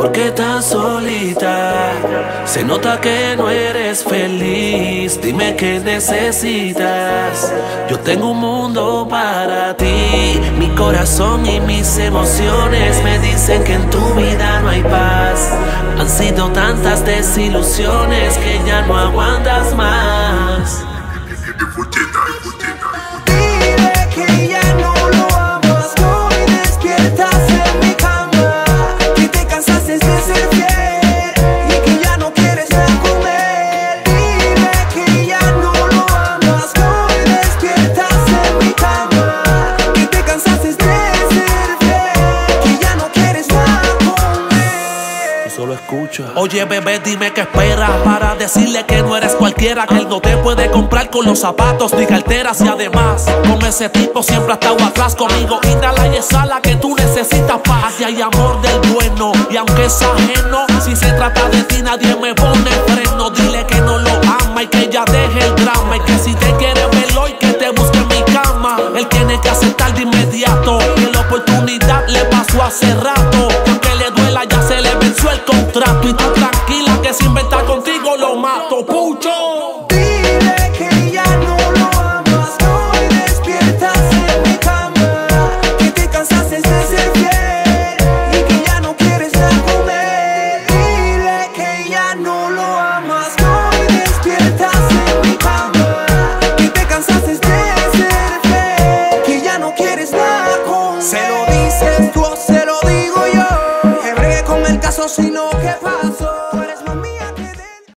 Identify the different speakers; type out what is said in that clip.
Speaker 1: ¿Por qué tan solita? Se nota que no eres feliz. Dime qué necesitas. Yo tengo un mundo para ti. Mi corazón y mis emociones me dicen que en tu vida no hay paz. Han sido tantas desilusiones que ya no aguantas más. Solo escucha. Oye bebé, dime qué esperas para decirle que no eres cualquiera, que él no te puede comprar con los zapatos ni carteras y además con ese tipo siempre ha estado atrás conmigo. Inhala y exhala que tú necesitas paz y hay amor del bueno y aunque es ajeno, si se trata de ti nadie me pone freno. Dile que no lo ama y que ya deje el drama y que si te quiere verlo y que te busque en mi cama, él tiene que aceptar de inmediato que la oportunidad le pasó hace rato, anda con y está tranquila que siempre está contigo lo mato, pucho.
Speaker 2: Dile que ya no lo amas, hoy despiertas en mi cama, que te cansaste de ser fiel y que ya no quieres nada con. Dile que ya no lo amas, hoy despiertas en mi cama, que te cansaste de ser fiel, que ya no quieres nada con. Se lo dices tú, se lo sino que pasó.